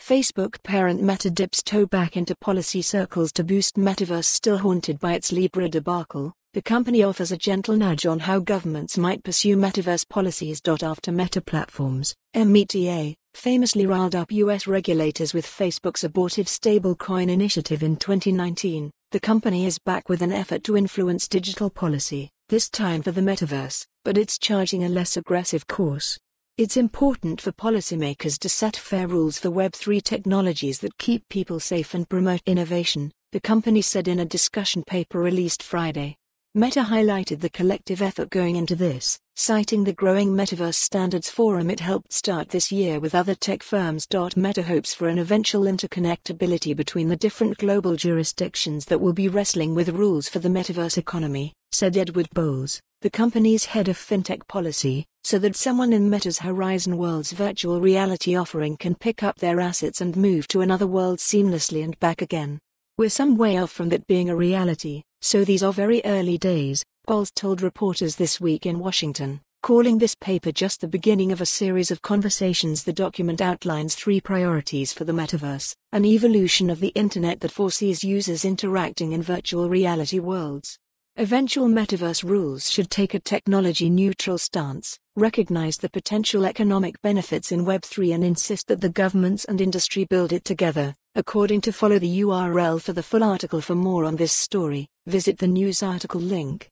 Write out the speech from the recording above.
Facebook parent Meta dips toe back into policy circles to boost metaverse still haunted by its Libra debacle. The company offers a gentle nudge on how governments might pursue metaverse policies. After Meta Platforms, META, famously riled up US regulators with Facebook's abortive stablecoin initiative in 2019, the company is back with an effort to influence digital policy, this time for the metaverse, but it's charging a less aggressive course. It's important for policymakers to set fair rules for Web3 technologies that keep people safe and promote innovation, the company said in a discussion paper released Friday. Meta highlighted the collective effort going into this, citing the growing Metaverse Standards Forum it helped start this year with other tech firms. Meta hopes for an eventual interconnectability between the different global jurisdictions that will be wrestling with rules for the metaverse economy, said Edward Bowles, the company's head of fintech policy, so that someone in Meta's Horizon Worlds virtual reality offering can pick up their assets and move to another world seamlessly and back again. We're some way off from that being a reality, so these are very early days, Bowles told reporters this week in Washington, calling this paper just the beginning of a series of conversations. The document outlines three priorities for the metaverse an evolution of the internet that foresees users interacting in virtual reality worlds Eventual metaverse rules should take a technology neutral stance, recognize the potential economic benefits in Web3 and insist that the governments and industry build it together. According to follow the URL for the full article for more on this story, visit the news article link.